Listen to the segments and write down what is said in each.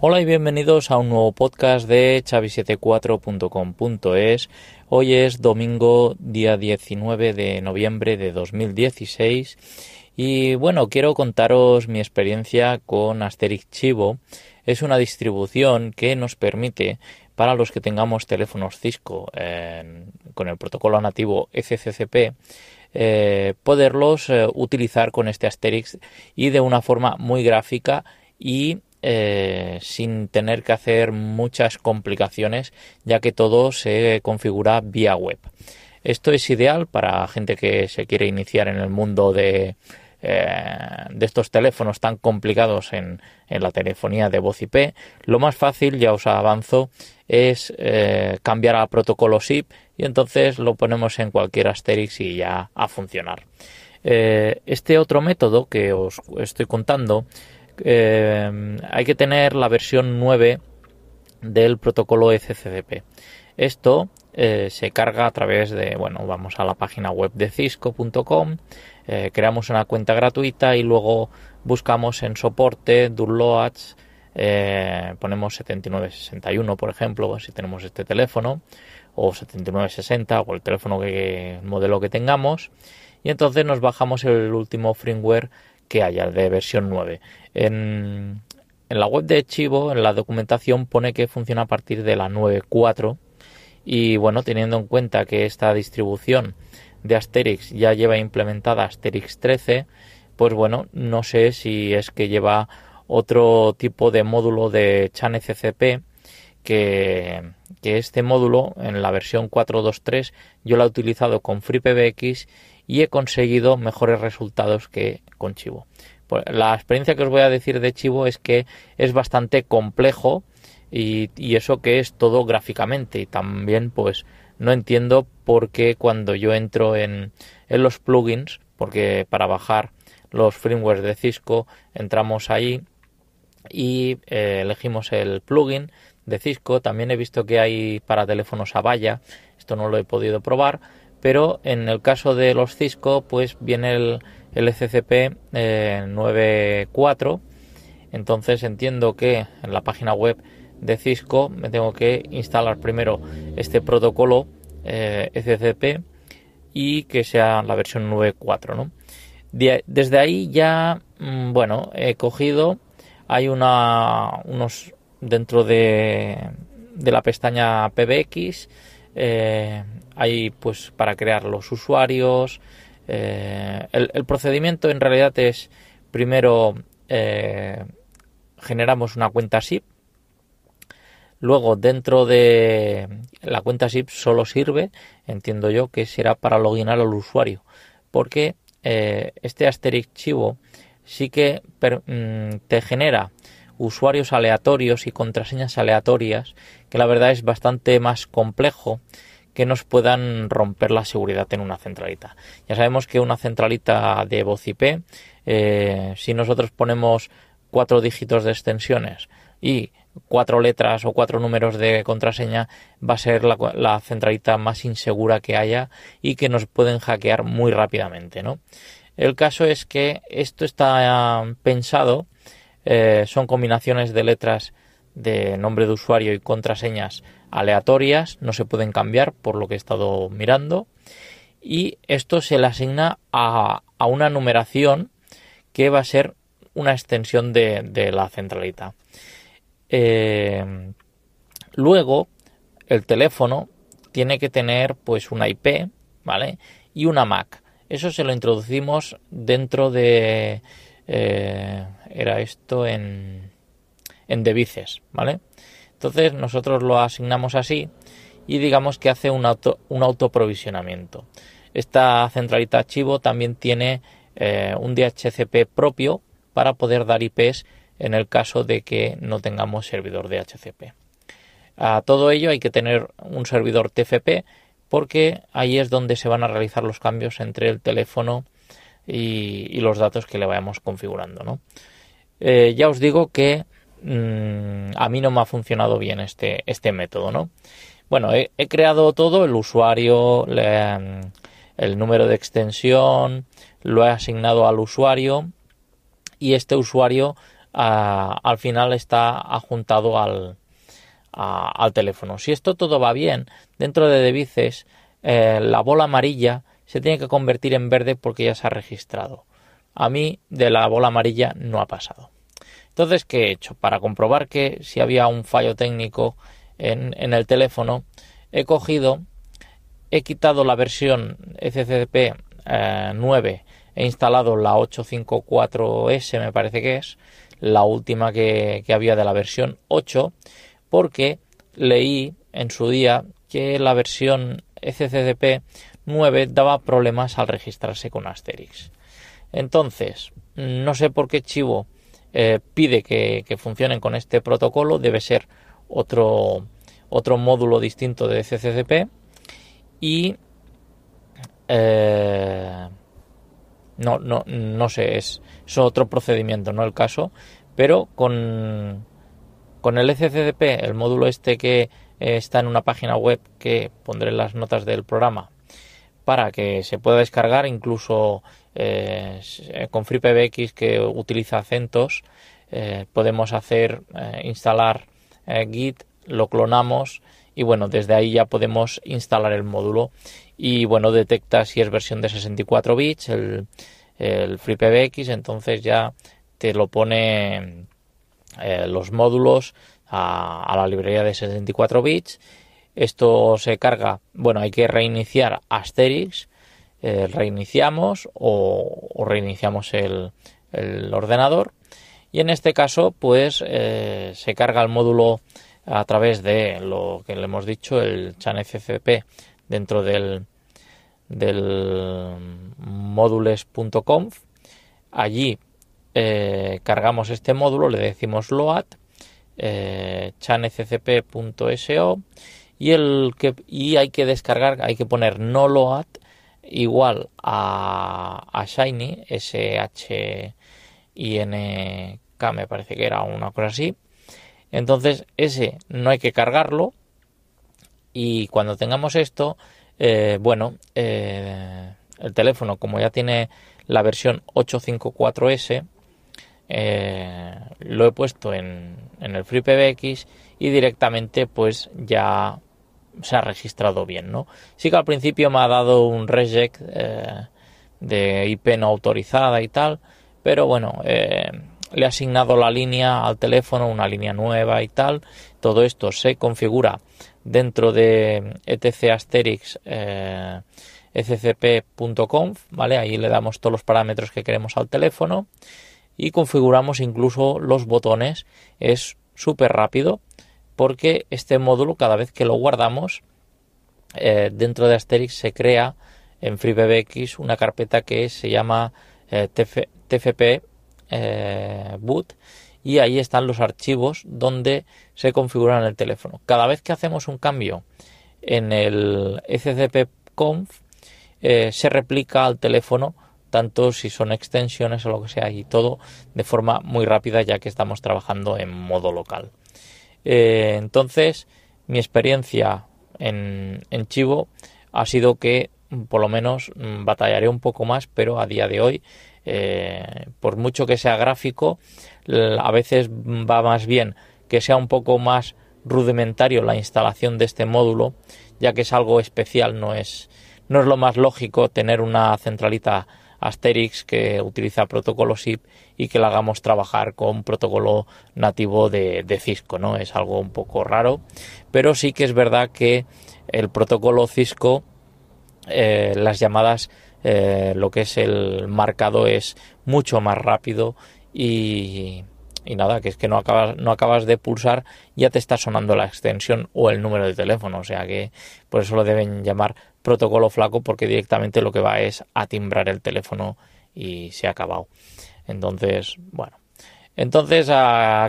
Hola y bienvenidos a un nuevo podcast de chavi74.com.es. Hoy es domingo, día 19 de noviembre de 2016. Y bueno, quiero contaros mi experiencia con Asterix Chivo. Es una distribución que nos permite, para los que tengamos teléfonos Cisco con el protocolo nativo FCCP, eh, poderlos eh, utilizar con este Asterix y de una forma muy gráfica y eh, sin tener que hacer muchas complicaciones ya que todo se configura vía web. Esto es ideal para gente que se quiere iniciar en el mundo de, eh, de estos teléfonos tan complicados en, la telefonía de voz IP. Lo más fácil, ya os avanzo, es eh, cambiar a protocolo SIP y entonces lo ponemos en cualquier Asterix y ya a funcionar. este otro método que os estoy contando eh, hay que tener la versión 9 del protocolo FCCP. Esto eh, se carga a través de, bueno, vamos a la página web de cisco.com, eh, creamos una cuenta gratuita y luego buscamos en soporte downloads, ponemos 7961 por ejemplo, si tenemos este teléfono, o 7960 o el teléfono que el modelo que tengamos, y entonces nos bajamos el último firmware que haya de versión 9. En, la web de Chivo, en la documentación, pone que funciona a partir de la 9.4 y bueno, teniendo en cuenta que esta distribución de Asterix ya lleva implementada Asterix 13, pues bueno, no sé si es que lleva otro tipo de módulo de Chan FCP que, que este módulo en la versión 4.2.3 yo lo he utilizado con FreePBX y he conseguido mejores resultados que con Chivo. Pues, la experiencia que os voy a decir de Chivo es que es bastante complejo y, eso que es todo gráficamente y también pues no entiendo por qué cuando yo entro en, los plugins, porque para bajar los firmwares de Cisco entramos ahí y eh, elegimos el plugin de Cisco. También he visto que hay para teléfonos a valla, esto no lo he podido probar, pero en el caso de los Cisco pues viene el, el FCP 9.4 entonces entiendo que en la página web de Cisco me tengo que instalar primero este protocolo eh, FCP y que sea la versión 9.4 ¿no? desde ahí ya mm, bueno he cogido hay una unos dentro de, de la pestaña PBX eh, hay pues para crear los usuarios. Eh, el, procedimiento en realidad es primero eh, generamos una cuenta SIP. Luego dentro de la cuenta SIP solo sirve, entiendo yo, que será para loginar al usuario. Porque este Asterix Chivo sí que mm, te genera usuarios aleatorios y contraseñas aleatorias, que la verdad es bastante más complejo que nos puedan romper la seguridad en una centralita. Ya sabemos que una centralita de voz IP, eh, si nosotros ponemos cuatro dígitos de extensiones y cuatro letras o cuatro números de contraseña, va a ser la, centralita más insegura que haya y que nos pueden hackear muy rápidamente. ¿no? El caso es que esto está pensado, eh, son combinaciones de letras de nombre de usuario y contraseñas aleatorias, no se pueden cambiar por lo que he estado mirando. Y esto se le asigna a, una numeración que va a ser una extensión de, la centralita. Eh, luego, el teléfono tiene que tener pues una IP, ¿vale? Y una MAC. Eso se lo introducimos dentro de... Eh, era esto en, en Devices, ¿vale? Entonces nosotros lo asignamos así y digamos que hace un, auto, un autoprovisionamiento. Esta centralita archivo también tiene eh, un DHCP propio para poder dar IPs en el caso de que no tengamos servidor DHCP. A todo ello hay que tener un servidor TFP porque ahí es donde se van a realizar los cambios entre el teléfono y, los datos que le vayamos configurando. Eh, ya os digo que Mm, a mí no me ha funcionado bien este, este método, ¿no? Bueno, he, creado todo, el usuario, mm, el número de extensión, lo he asignado al usuario y este usuario al final está adjuntado al, al teléfono. Si esto todo va bien, dentro de Devices, eh, la bola amarilla se tiene que convertir en verde porque ya se ha registrado. A mí de la bola amarilla no ha pasado. Entonces, ¿qué he hecho? Para comprobar que si había un fallo técnico en, el teléfono, he cogido, he quitado la versión FCP 9, eh, he instalado la 854S, me parece que es, la última que, que había de la versión 8, porque leí en su día que la versión FCCP 9 daba problemas al registrarse con Asterix. Entonces, no sé por qué Chivo eh, pide que, funcionen con este protocolo, debe ser otro, otro módulo distinto de CCCP y eh, no, no, no sé, es, es, otro procedimiento, no el caso, pero con, con el CCCP, el módulo este que eh, está en una página web que pondré las notas del programa para que se pueda descargar incluso eh, con FreePBX que utiliza CentOS eh, podemos hacer instalar Git lo clonamos y bueno desde ahí ya podemos instalar el módulo y bueno detecta si es versión de 64 bits el, el FreePBX entonces ya te lo pone los módulos a, la librería de 64 bits. Esto se carga, bueno, hay que reiniciar Asterix, eh, reiniciamos o, reiniciamos el, ordenador y en este caso pues eh, se carga el módulo a través de lo que le hemos dicho, el ChanFCP dentro del, del. Allí eh, cargamos este módulo, le decimos load eh, chanccp.so y el y hay que descargar, hay que poner no load igual a, Shiny, S H I N K me parece que era una cosa así. Entonces ese no hay que cargarlo y cuando tengamos esto, eh, bueno, eh, el teléfono como ya tiene la versión 854S, eh, lo he puesto en, en el FreePBX y directamente pues ya se ha registrado bien, ¿no? Sí que al principio me ha dado un reject eh, de IP no autorizada y tal, pero bueno, eh, le he asignado la línea al teléfono, una línea nueva y tal. Todo esto se configura dentro de etc asterix eh, ¿vale? Ahí le damos todos los parámetros que queremos al teléfono y configuramos incluso los botones. Es súper rápido porque este módulo cada vez que lo guardamos eh, dentro de Asterix se crea en FreeBBX una carpeta que se llama eh, TFP eh, boot y ahí están los archivos donde se configuran el teléfono. Cada vez que hacemos un cambio en el conf se replica al teléfono tanto si son extensiones o lo que sea, y todo de forma muy rápida ya que estamos trabajando en modo local. Eh, entonces, mi experiencia en, en Chivo ha sido que por lo menos mm, batallaré un poco más, pero a día de hoy, eh, por mucho que sea gráfico, a veces va más bien que sea un poco más rudimentario la instalación de este módulo, ya que es algo especial, no es, no es lo más lógico tener una centralita Asterix que utiliza protocolo SIP y que la hagamos trabajar con protocolo nativo de, Cisco, ¿no? Es algo un poco raro, pero sí que es verdad que el protocolo Cisco, eh, las llamadas, eh, lo que es el marcado es mucho más rápido y, y nada, que es que no acabas, no acabas de pulsar, ya te está sonando la extensión o el número de teléfono, o sea que por eso lo deben llamar protocolo flaco porque directamente lo que va es a timbrar el teléfono y se ha acabado. Entonces, bueno. Entonces,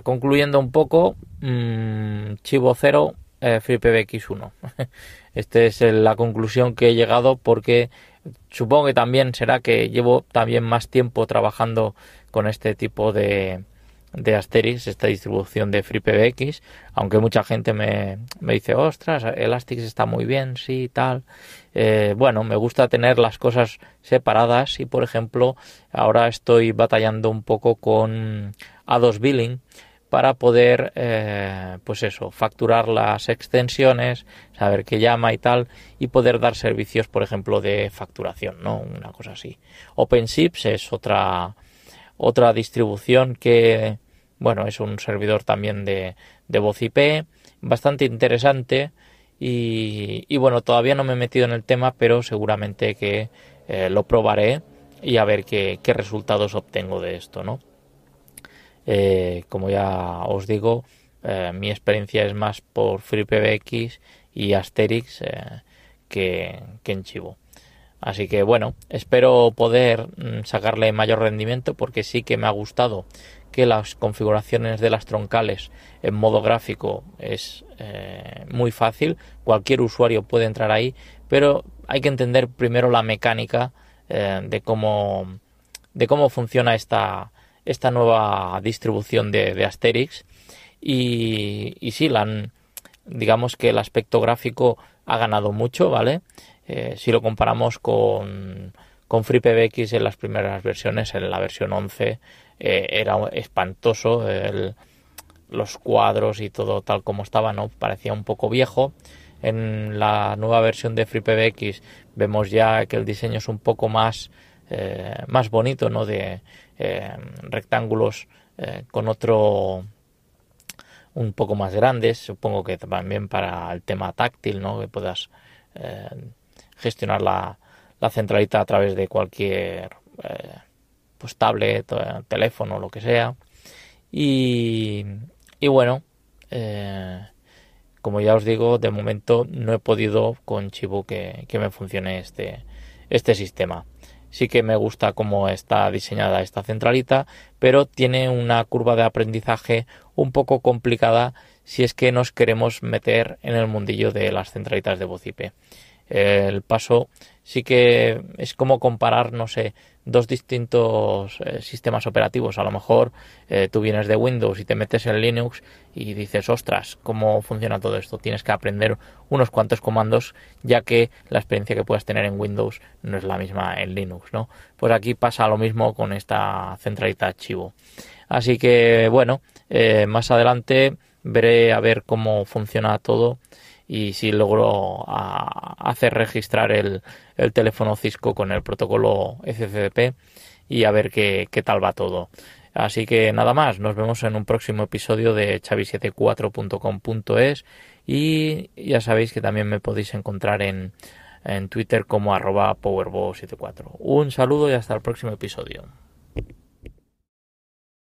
concluyendo un poco, mmm, Chivo 0, eh, FreePBX1. Esta es la conclusión que he llegado porque supongo que también será que llevo también más tiempo trabajando con este tipo de, de Asterix, esta distribución de FreePBX, aunque mucha gente me, me dice, ostras, Elastix está muy bien, sí, tal. Eh, bueno, me gusta tener las cosas separadas y, por ejemplo, ahora estoy batallando un poco con A2 Billing para poder, eh, pues eso, facturar las extensiones, saber qué llama y tal, y poder dar servicios, por ejemplo, de facturación, ¿no? Una cosa así. OpenShips es otra otra distribución que, bueno, es un servidor también de, de voz IP, bastante interesante. Y, bueno, todavía no me he metido en el tema, pero seguramente que eh, lo probaré y a ver qué, resultados obtengo de esto, ¿no? Eh, como ya os digo, eh, mi experiencia es más por FreePBX y Asterix que, que en Chivo. Así que bueno, espero poder mm, sacarle mayor rendimiento porque sí que me ha gustado que las configuraciones de las troncales en modo gráfico es eh, muy fácil, cualquier usuario puede entrar ahí, pero hay que entender primero la mecánica eh, de cómo de cómo funciona esta esta nueva distribución de, Asterix y, y sí, la digamos que el aspecto gráfico ha ganado mucho, ¿vale? Eh, si lo comparamos con, con FreePBX en las primeras versiones, en la versión 11 eh, era espantoso, los cuadros y todo tal como estaba, ¿no? Parecía un poco viejo. En la nueva versión de FreePBX vemos ya que el diseño es un poco más, eh, más bonito, ¿no? De rectángulos con otro un poco más grandes, supongo que también para el tema táctil, ¿no? Que puedas gestionar la, centralita a través de cualquier eh, pues tablet, teléfono, lo que sea. Y, bueno, eh, como ya os digo, de momento no he podido con Chivo que, que, me funcione este, este sistema. Sí que me gusta cómo está diseñada esta centralita, pero tiene una curva de aprendizaje un poco complicada si es que nos queremos meter en el mundillo de las centralitas de voz IP el paso sí que es como comparar, no sé, dos distintos eh, sistemas operativos. A lo mejor eh, tú vienes de Windows y te metes en Linux y dices, ostras, ¿cómo funciona todo esto? Tienes que aprender unos cuantos comandos, ya que la experiencia que puedas tener en Windows no es la misma en Linux, ¿no? Pues aquí pasa lo mismo con esta centralita archivo. Así que, bueno, eh, más adelante veré a ver cómo funciona todo y si logro hacer registrar el, teléfono Cisco con el protocolo FCP y a ver qué, qué tal va todo. Así que nada más, nos vemos en un próximo episodio de chavi74.com.es y ya sabéis que también me podéis encontrar en, en Twitter como arroba powerbo74. Un saludo y hasta el próximo episodio.